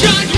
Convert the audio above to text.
Judge